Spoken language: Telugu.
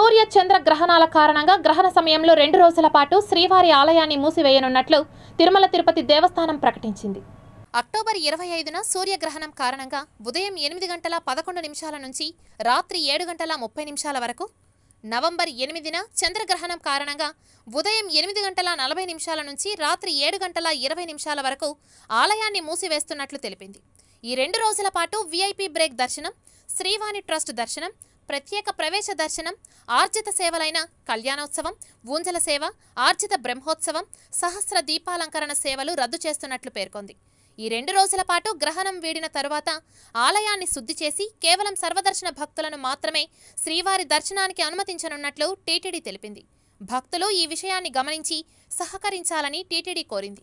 సూర్య చంద్ర గ్రహణాల కారణంగా గ్రహణ సమయంలో రెండు రోజుల పాటు శ్రీవారి ఆలయాన్ని మూసివేయనున్నట్లు తిరుమల తిరుపతి దేవస్థానం ప్రకటించింది. అక్టోబర్ ఇరవై ఐదున సూర్యగ్రహణం కారణంగా ఉదయం ఎనిమిది గంటల పదకొండు నిమిషాల నుంచి రాత్రి ఏడు గంటల ముప్పై నిమిషాల వరకు నవంబర్ ఎనిమిదిన చంద్రగ్రహణం కారణంగా ఉదయం ఎనిమిది గంటల నలభై నిమిషాల నుంచి రాత్రి ఏడు గంటల ఇరవై నిమిషాల వరకు ఆలయాన్ని మూసివేస్తున్నట్లు తెలిపింది. ఈ రెండు రోజుల పాటు వీఐపీ బ్రేక్ దర్శనం శ్రీవాణి ట్రస్ట్ దర్శనం ప్రత్యేక ప్రవేశ దర్శనం ఆర్జిత సేవలైన కళ్యాణోత్సవం ఊంజల సేవ ఆర్జిత బ్రహ్మోత్సవం సహస్ర దీపాలంకరణ సేవలు రద్దు చేస్తున్నట్లు పేర్కొంది. ఈ రెండు రోజుల పాటు గ్రహణం వీడిన తరువాత ఆలయాన్ని శుద్ధి చేసి కేవలం సర్వదర్శన భక్తులను మాత్రమే శ్రీవారి దర్శనానికి అనుమతించనున్నట్లు టీటీడీ తెలిపింది. భక్తులు ఈ విషయాన్ని గమనించి సహకరించాలని టీటీడీ కోరింది.